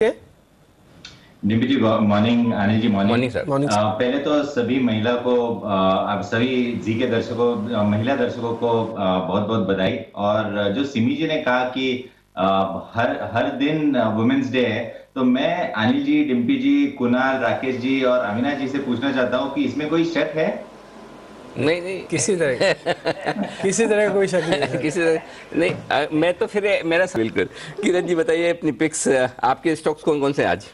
Dimpy ji morning Anil ji morning पहले तो सभी महिला को आप सभी जी के दर्शकों महिला दर्शकों को बहुत बहुत बधाई। और जो सिमी जी ने कहा कि हर हर दिन वुमेन्स डे है तो मैं अनिल जी डिम्पी जी कुणाल राकेश जी और अमीना जी से पूछना चाहता हूँ कि इसमें कोई शक है? नहीं नहीं। किसी तरह किसी तरह कोई शक नहीं किसी तरह नहीं आ, मैं तो फिर मेरा बिल्कुल। किरण जी बताइए अपनी पिक्स आपके स्टॉक्स कौन कौन से आज?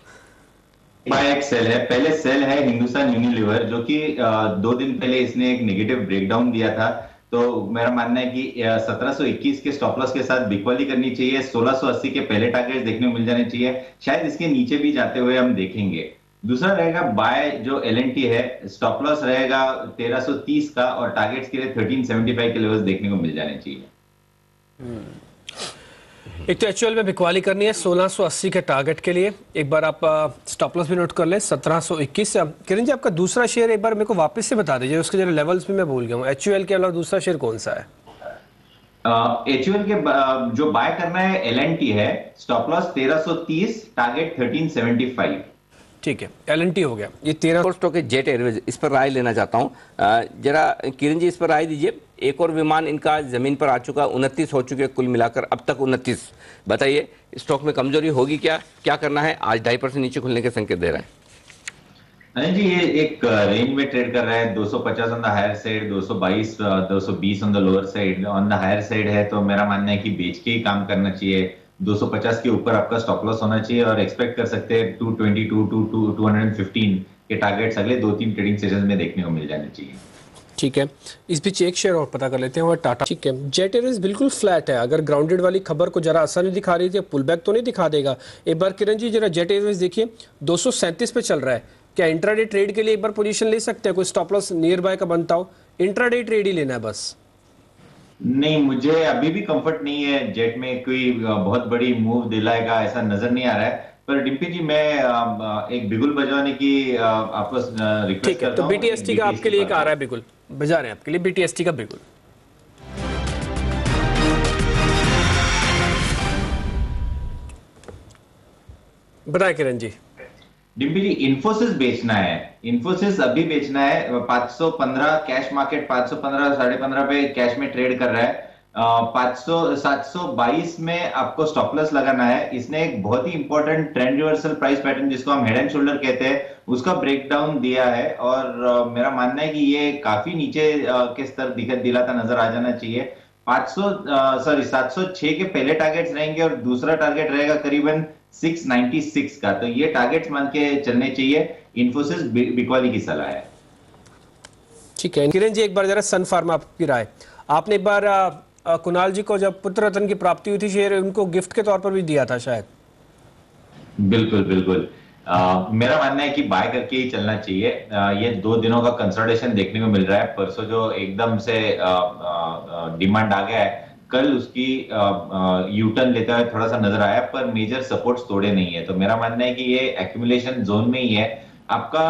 एक सेल है। पहले सेल है हिंदुस्तान यूनिलीवर जो कि दो दिन पहले इसने एक नेगेटिव ब्रेकडाउन दिया था। तो मेरा मानना है कि 1721 के स्टॉप लॉस के साथ बिकवाली करनी चाहिए। 1680 के पहले टारगेट देखने को मिल जाने चाहिए। शायद इसके नीचे भी जाते हुए हम देखेंगे। दूसरा रहेगा बाय जो एलएनटी है स्टॉप लॉस रहेगा 1330 का और टारगेट्स के लिए 1375 के लेवल्स देखने को मिल जाने चाहिए। एक तो एचुअल में बिकवाली करनी है 1680 के टारगेट के लिए। एक बार आप स्टॉप लॉस भी नोट कर लें 1721 किरण जी आपका दूसरा शेयर एक बार मेरे को वापस से बता दीजिए उसके जरा लेवल्स भी मैं भूल गया हूँ। एचुअल के अलावा दूसरा शेयर कौन सा है? एचयूएल के जो बाय करना है एल है स्टॉप लॉस 1330 टारगेट 1375 ठीक है एल हो गया। ये तेरह स्टॉक है जेट एयरवेज इस पर राय लेना चाहता हूँ। जरा किरण जी इस पर राय दीजिए। एक और विमान इनका ज़मीन पर आ चुका उनतीस हो चुके कुल मिलाकर अब तक उनतीस। बताइए स्टॉक में कमज़ोरी होगी क्या? क्या करना है? आज ढाई परसेंट नीचे खुलने के संकेत दे रहा है। अनिल जी ये एक रेंज में ट्रेड कर रहा है। 250 on the higher side 222 220 on the lower side on the higher side है तो मेरा मानना है कि बेच के ही काम करना चाहिए। 250 के ऊपर आपका स्टॉप लॉस होना चाहिए और एक्सपेक्ट कर सकते हैं 222 टू टू 215 के टारगेट्स अगले दो तीन ट्रेडिंग सेशन में देखने को मिल जाने चाहिए। ठीक है। इस बीच एक शेयर और पता कर लेते हैं और टाटा ठीक है। जेट एयरवेज बिल्कुल फ्लैट है। अगर ग्राउंडेड वाली खबर को जरा असर नहीं दिखा रही थी पुल बैक तो नहीं दिखा देगा। एक बार किरण जी, जरा जेट एयरवेज देखिए। दो पे चल रहा है। क्या इंट्राडे ट्रेड के लिए एक बार पोजीशन ले सकते हैं? कोई स्टॉप लॉस नियर बाय का बनता हो? इंट्राडे ट्रेड ही लेना है बस। नहीं मुझे अभी भी कंफर्ट नहीं है जेट में कोई बहुत बड़ी मूव दिलाएगा ऐसा नज़र नहीं आ रहा है। पर डिम्पी जी मैं एक बिगुल बजवाने की आपको रिक्वेस्ट करता तो बीटीएसटी का आपके लिए एक आ रहा है। बिगुल। बजा रहे हैं आपके लिए बीटीएसटी का बिगुल। बताए किरण जी। डिम्पी जी इन्फोसिस बेचना है। इन्फोसिस अभी बेचना है 515 कैश मार्केट 515 साढ़े पंद्रह पे कैश में ट्रेड कर रहा है। पाँच सौ, सात सौ बाईस में आपको स्टॉपलेस लगाना है। इसने एक बहुत ही important trend reversal price pattern जिसको हम हेड एंड शोल्डर कहते हैं, उसका ब्रेकडाउन दिया है। और मेरा मानना है कि ये काफ़ी नीचे के स्तर दिखत दिलाता नज़र आ जाना चाहिए। 500 सॉरी 706 के पहले टारगेट्स रहेंगे और दूसरा टारगेट रहेगा करीबन 696 का। तो ये टारगेट्स मान के चलने चाहिए। इन्फोसिस बिकवाली की सलाह है। ठीक है। किरण जी एक बार जरा सन फार्मा आपकी राय। आपने एक बार कुणाल जी को जब पुत्र रत्न की प्राप्ति हुई थी शेयर उनको गिफ्ट के तौर पर भी दिया था शायद? बिल्कुल बिल्कुल। आ, मेरा मानना है कि बाय करके ही चलना चाहिए। आ, ये दो दिनों का कंसल्टेशन देखने को मिल रहा है। परसों जो एकदम से डिमांड आ गया है कल उसकी यूटर्न लेता हुए थोड़ा सा नज़र आया, पर मेजर सपोर्ट तोड़े नहीं है। तो मेरा मानना है कि ये एक्यूमुलेशन जोन में ही है। आपका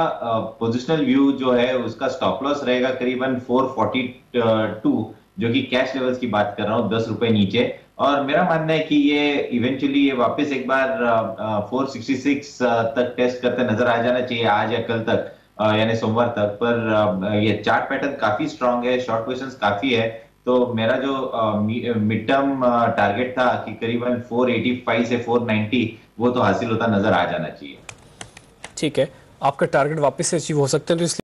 पोजिशनल व्यू जो है, उसका स्टॉप लॉस रहेगा करीबन 442 जो कि कैश लेवल्स की बात कर रहा हूँ, दस रुपए नीचे। और मेरा मानना है कि ये इवेंचुअली ये वापस एक बार फोर सिक्सटी सिक्स तक टेस्ट करते नज़र आ जाना चाहिए, आज या कल तक यानी सोमवार तक। पर ये चार्ट पैटर्न काफ़ी स्ट्रांग है शॉर्ट पोजिशन काफ़ी है। तो मेरा जो मिड टर्म टारगेट था कि करीबन 485 से 490 वो तो हासिल होता नज़र आ जाना चाहिए। ठीक है, आपका टारगेट वापस से अचीव हो सकता है तो